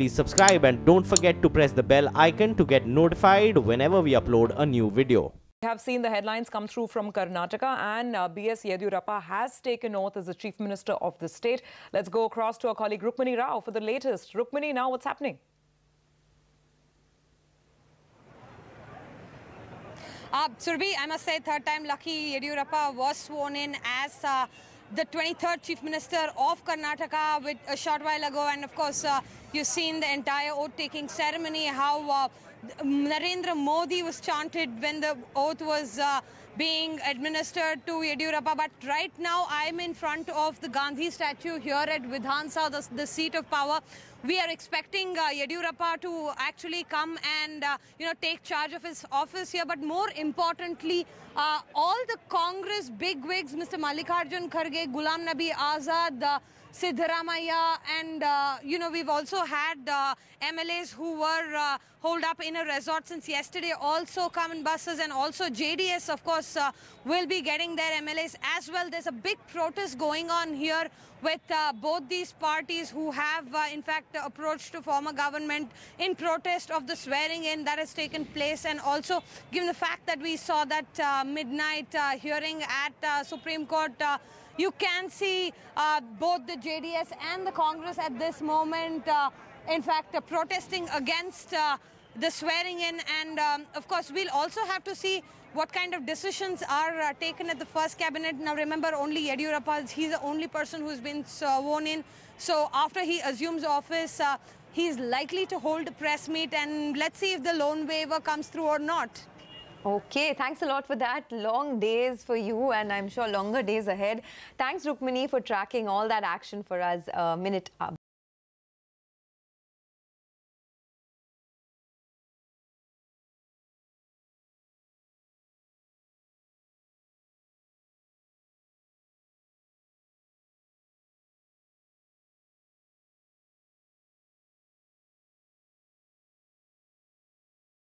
please subscribe and don't forget to press the bell icon to get notified whenever we upload a new video. We have seen the headlines come through from Karnataka and uh, B.S. Yeddyurappa has taken oath as the Chief Minister of the state. Let's go across to our colleague Rukmini Rao for the latest. Rukmini, now what's happening? Uh, Surbi, I must say, third time lucky Yeddyurappa was sworn in as uh, the 23rd Chief Minister of Karnataka with a short while ago. And of course, uh, you've seen the entire oath-taking ceremony, how uh, Narendra Modi was chanted when the oath was uh, being administered to Yeddyurappa. But right now, I'm in front of the Gandhi statue here at Vidhana Soudha, the, the seat of power. We are expecting uh, to actually come and, uh, you know, take charge of his office here. But more importantly, uh, all the Congress bigwigs, Mr. Mallikarjun Kharge, Ghulam Nabi Azad, uh, Siddaramaiah, and, uh, you know, we've also had uh, MLAs who were uh, holed up in a resort since yesterday also come in buses and also JDS, of course, uh, will be getting their MLAs as well. There's a big protest going on here with uh, both these parties who have, uh, in fact, approached to former government in protest of the swearing in that has taken place and also given the fact that we saw that uh, midnight uh, hearing at uh, Supreme Court you can see uh, both the JDS and the Congress at this moment, uh, in fact, uh, protesting against the swearing in. And um, of course, we'll also have to see what kind of decisions are uh, taken at the first cabinet. Now, remember, only Yeddyurappa, he's the only person who's been sworn in. So after he assumes office, uh, he's likely to hold a press meet. And let's see if the loan waiver comes through or not. Okay, thanks a lot for that. Long days for you and I'm sure longer days ahead. Thanks, Rukmini, for tracking all that action for us uh, minute up.